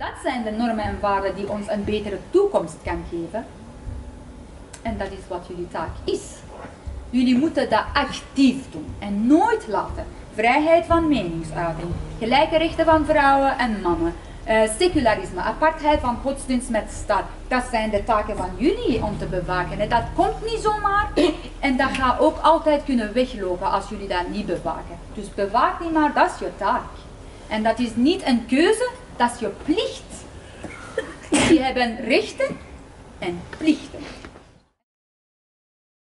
Dat zijn de normen en waarden die ons een betere toekomst kan geven. En dat is wat jullie taak is. Jullie moeten dat actief doen en nooit laten. Vrijheid van meningsuiting, gelijke rechten van vrouwen en mannen, eh, secularisme, apartheid van godsdienst met staat. Dat zijn de taken van jullie om te bewaken. En dat komt niet zomaar en dat gaat ook altijd kunnen weglopen als jullie dat niet bewaken. Dus bewaak die maar, dat is je taak. En dat is niet een keuze, dat is je plicht. Jullie hebben rechten en plichten.